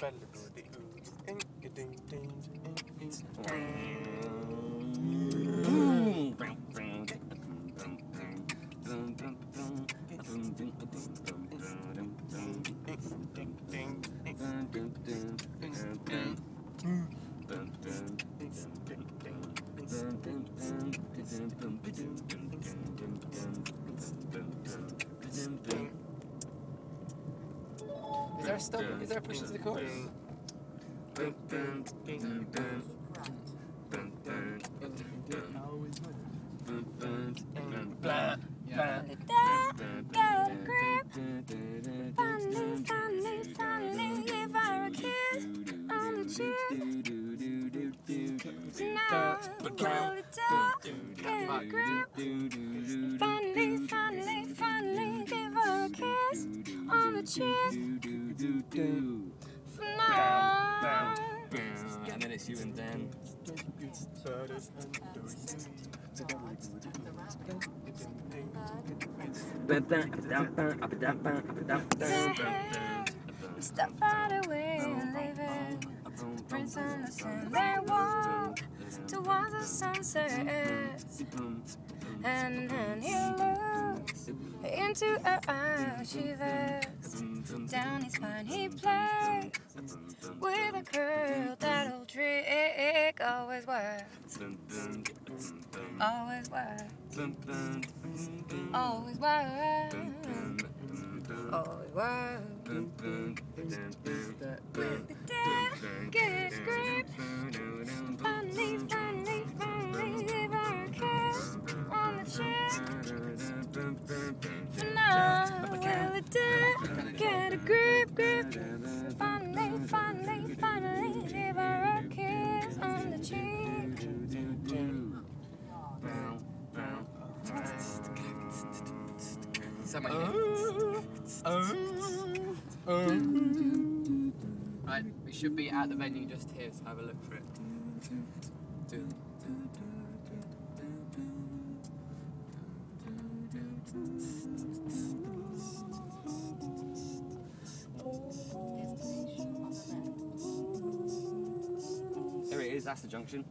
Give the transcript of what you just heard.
Is a stop? Is there a push into the chorus? Finally, finally, finally, give her a kiss on the cheek. It. Finally, finally, finally, give her a kiss on the cheek. Now. And then it's you and Dan. Step right away and leave it. Prince on the sand, walk towards the sunset. And then he looks into her eyes, she vests. Down his spine, he plays with a curl that old trick. Always works, always works, always works, always works. Is that my Right, we should be at the venue just here, so have a look for it. There it is, that's the junction.